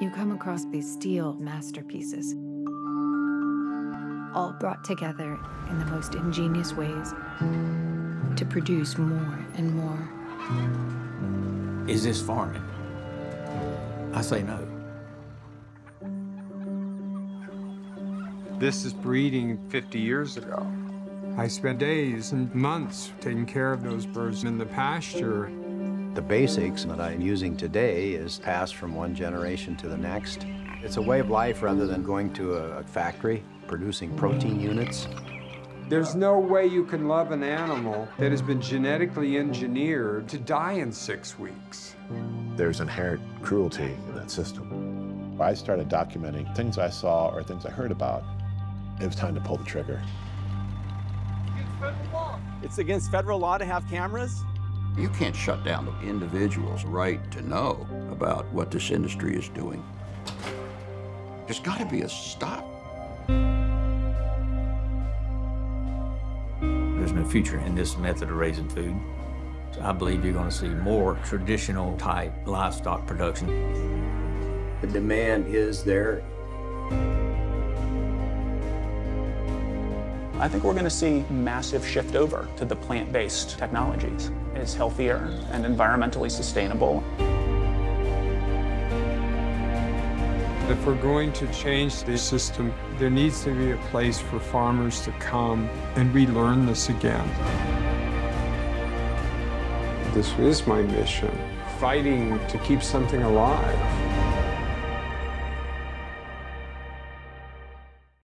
you come across these steel masterpieces, all brought together in the most ingenious ways to produce more and more. Is this farming? I say no. This is breeding 50 years ago. I spent days and months taking care of those birds in the pasture. The basics that I'm using today is passed from one generation to the next. It's a way of life rather than going to a factory producing protein units. There's no way you can love an animal that has been genetically engineered to die in six weeks. There's inherent cruelty in that system. I started documenting things I saw or things I heard about. It was time to pull the trigger. It's against federal law to have cameras? You can't shut down the individual's right to know about what this industry is doing. There's got to be a stop. There's no future in this method of raising food. I believe you're going to see more traditional type livestock production. The demand is there. I think we're going to see massive shift over to the plant-based technologies. It's healthier and environmentally sustainable. If we're going to change the system, there needs to be a place for farmers to come and relearn this again. This is my mission, fighting to keep something alive.